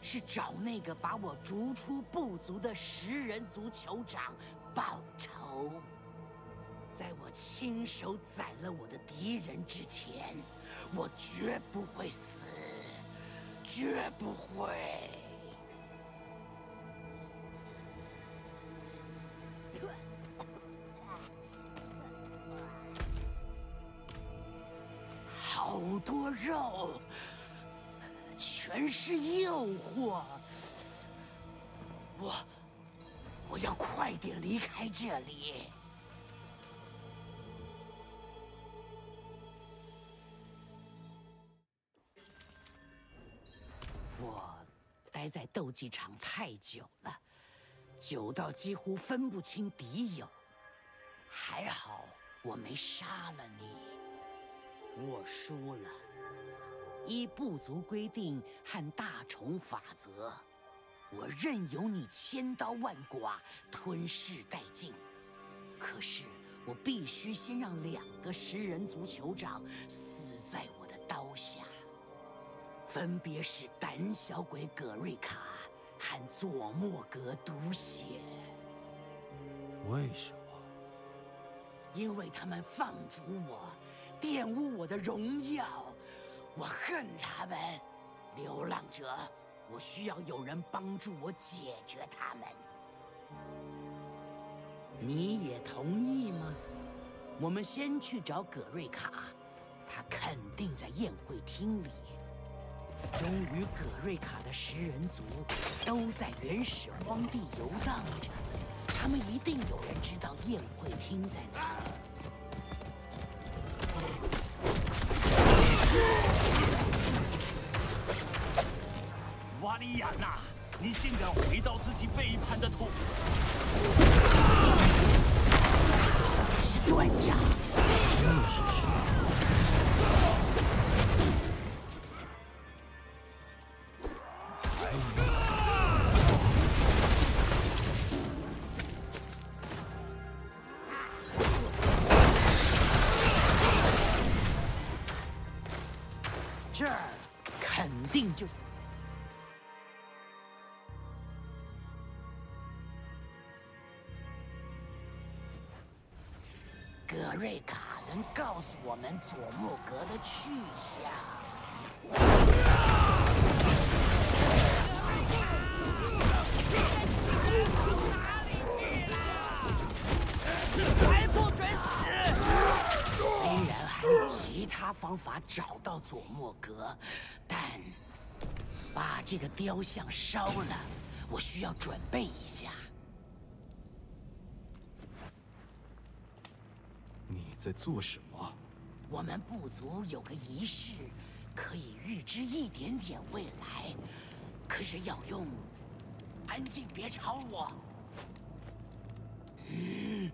是找那个把我逐出部族的食人族酋长报仇。在我亲手宰了我的敌人之前，我绝不会。死，绝不会。好多肉。全是诱惑，我我要快点离开这里。待在斗技场太久了，久到几乎分不清敌友。还好我没杀了你，我输了。依部族规定和大虫法则，我任由你千刀万剐，吞噬殆尽。可是我必须先让两个食人族酋长死在我的刀下，分别是胆小鬼葛瑞卡和佐莫格毒血。为什么？因为他们放逐我，玷污我的荣耀。我恨他们，流浪者。我需要有人帮助我解决他们。你也同意吗？我们先去找葛瑞卡，他肯定在宴会厅里。终于，葛瑞卡的食人族都在原始荒地游荡着，他们一定有人知道宴会厅在哪。瓦里亚娜，你竟敢回到自己背叛的土！是断掌。我们佐莫格的去向。还不准死！虽然还有其他方。方法找到佐莫格，但把这个雕像烧了，我需要准备一下。你在做什么？我们部族有个仪式，可以预知一点点未来，可是要用……安静，别吵我。嗯。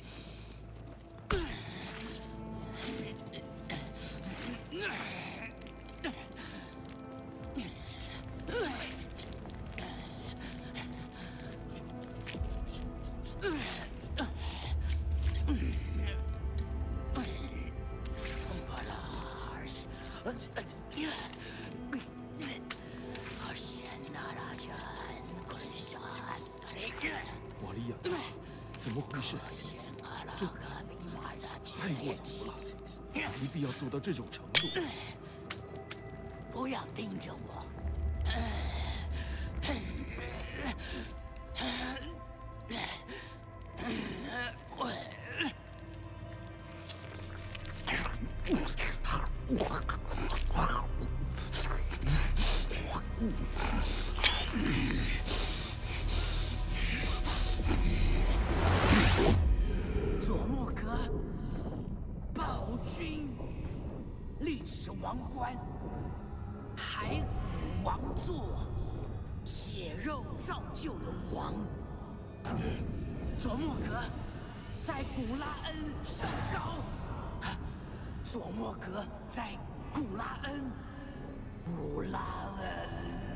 王冠，骸骨王座，血肉造就的王。佐莫格在古拉恩上高，佐莫格在古拉恩，古拉恩。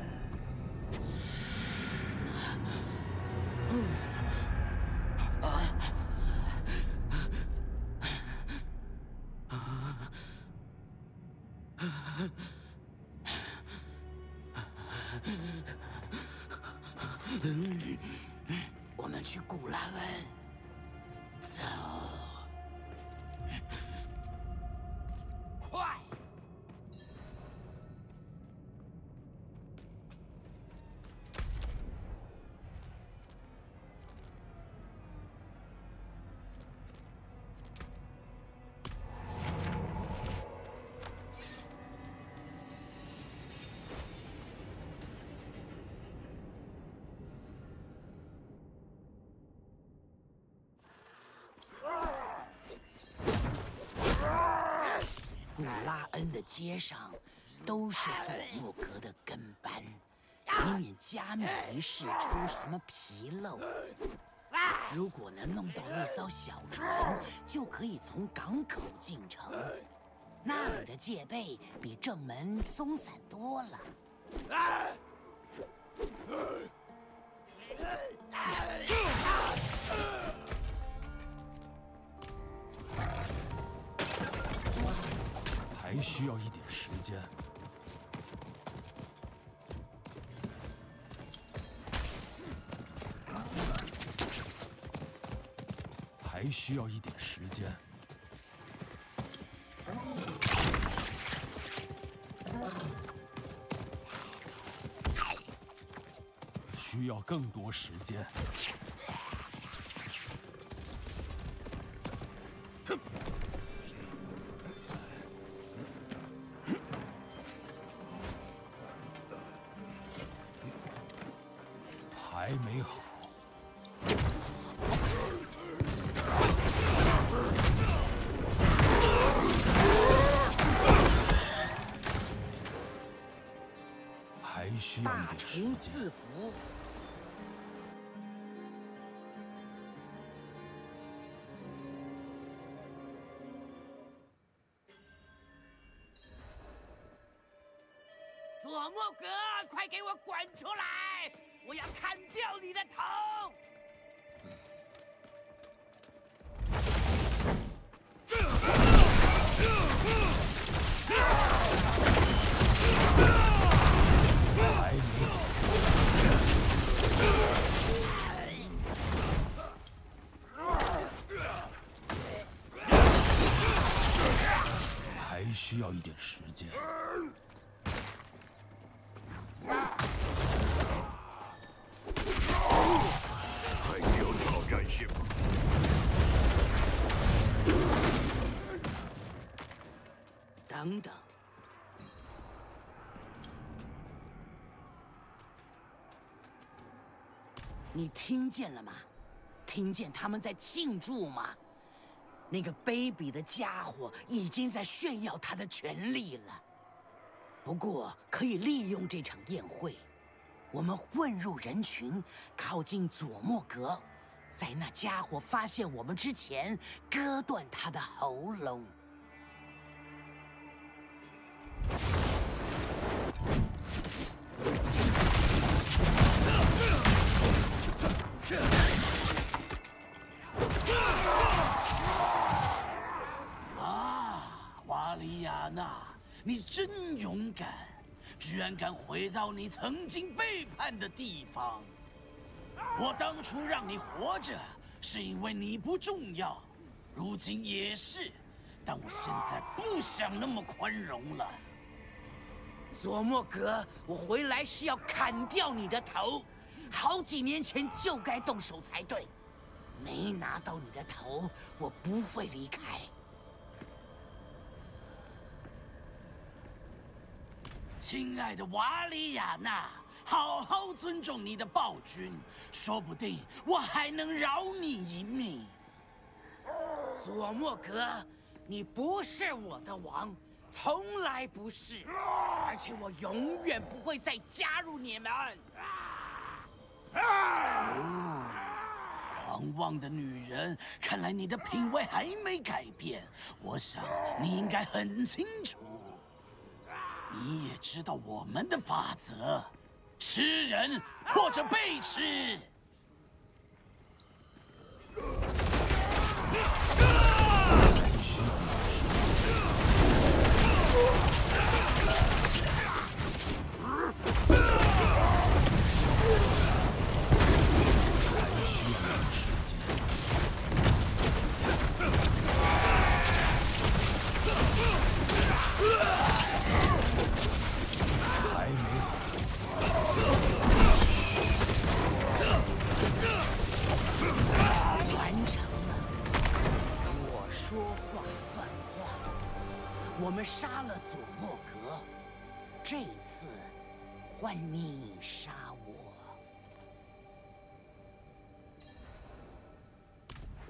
拉恩的街上都是佐莫格的跟班，以免加冕仪式出什么纰漏。如果能弄到一艘小船，就可以从港口进城，那里的戒备比正门松散多了。还需要一点时间。还需要一点时间。需要更多时间。大点时间。四伏。佐莫格，快给我滚出来！我要砍掉你的头！需要一点时间。等等。你听见了吗？听见他们在庆祝吗？那个卑鄙的家伙已经在炫耀他的权利了。不过，可以利用这场宴会，我们混入人群，靠近佐莫格，在那家伙发现我们之前，割断他的喉咙。娜，你真勇敢，居然敢回到你曾经背叛的地方。我当初让你活着，是因为你不重要，如今也是，但我现在不想那么宽容了。佐莫格，我回来是要砍掉你的头，好几年前就该动手才对。没拿到你的头，我不会离开。亲爱的瓦里亚娜，好好尊重你的暴君，说不定我还能饶你一命。佐莫格，你不是我的王，从来不是，而且我永远不会再加入你们。狂妄的女人，看来你的品味还没改变。我想你应该很清楚，你也知道我们的法则：吃人或者被吃。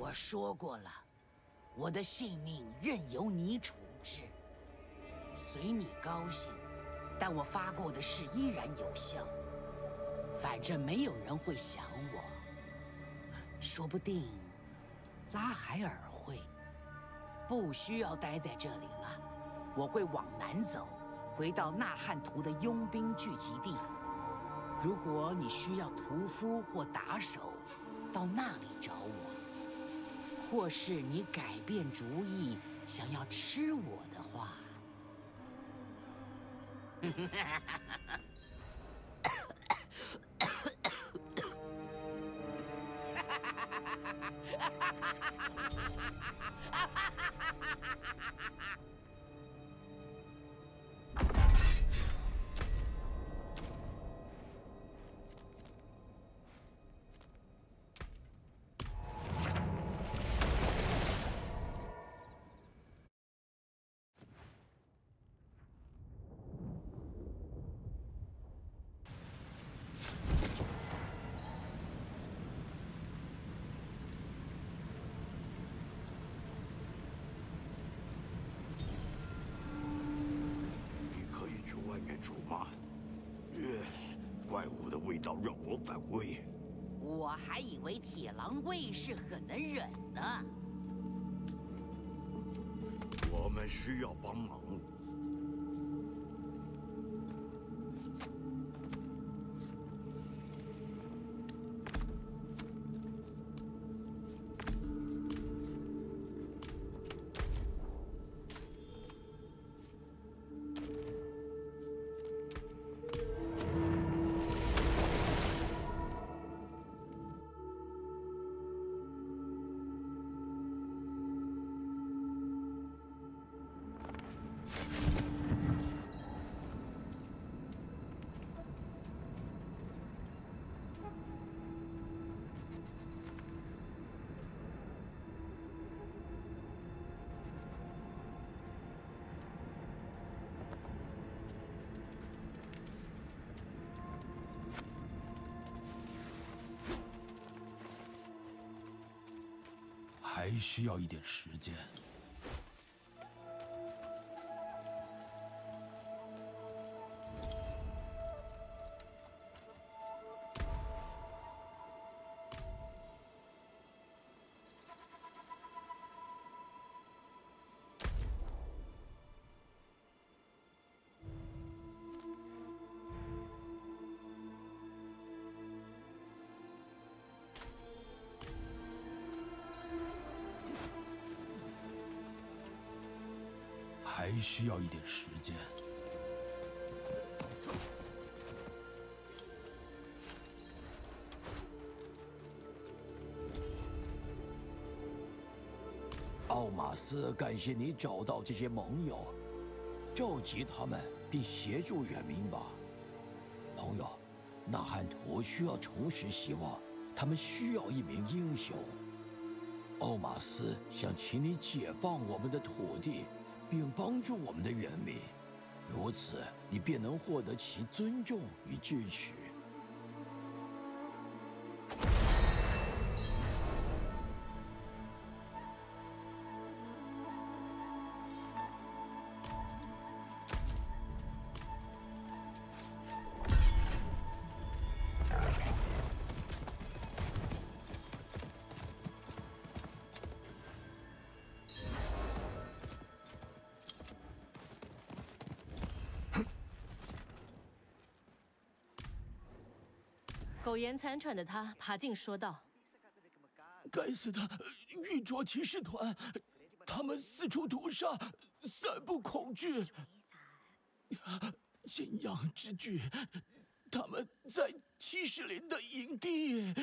我说过了，我的性命任由你处置，随你高兴。但我发过的誓依然有效，反正没有人会想我。说不定拉海尔会，不需要待在这里了。我会往南走，回到纳汉图的佣兵聚集地。如果你需要屠夫或打手，到那里找我；或是你改变主意，想要吃我的话，去外面出马。呃，怪物的味道让我反胃。我还以为铁狼卫士很能忍呢。我们需要帮忙。还需要一点时间。需要一点时间。奥马斯，感谢你找到这些盟友，召集他们并协助远民吧，朋友。纳汉图需要重拾希望，他们需要一名英雄。奥马斯想请你解放我们的土地。并帮助我们的人民，如此你便能获得其尊重与支持。苟延残喘的他爬进说道：“该死的玉镯骑士团，他们四处屠杀，散布恐惧。信仰之举，他们在骑士林的营地。”